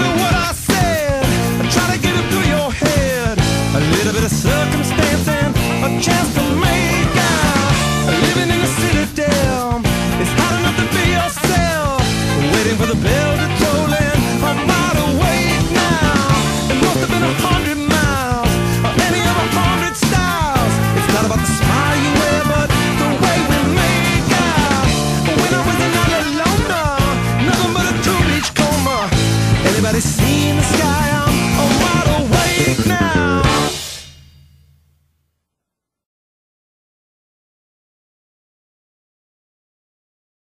what I